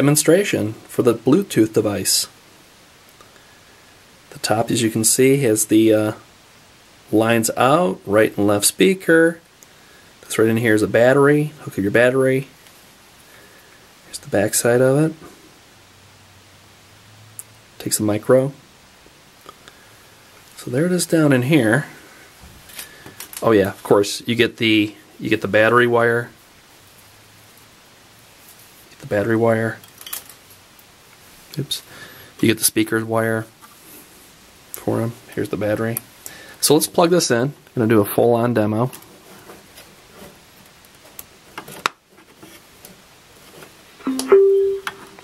demonstration for the Bluetooth device. The top, as you can see, has the uh, lines out, right and left speaker. This right in here is a battery. Hook up your battery. Here's the back side of it. Takes a micro. So there it is down in here. Oh yeah, of course you get the you get the battery wire. Get the battery wire. Oops. You get the speakers wire for them. Here's the battery. So let's plug this in. I'm going to do a full-on demo.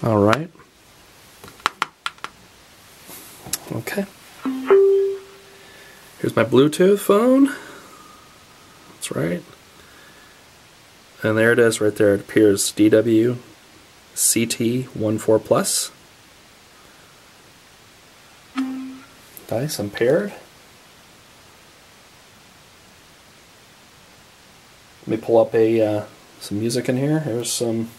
All right. Okay. Here's my Bluetooth phone. That's right. And there it is right there. It appears DW CT14 Plus. Nice and paired. Let me pull up a uh, some music in here. Here's some.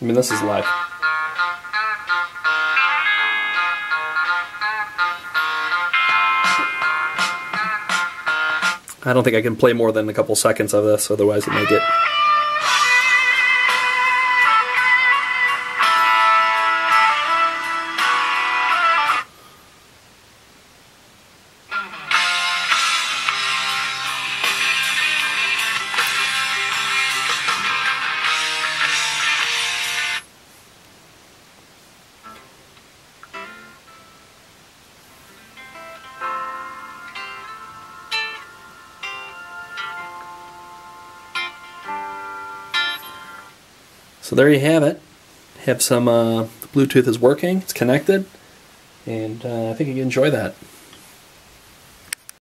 I mean, this is live. I don't think I can play more than a couple seconds of this, otherwise it may get So there you have it. Have some uh, Bluetooth is working. It's connected, and uh, I think you enjoy that.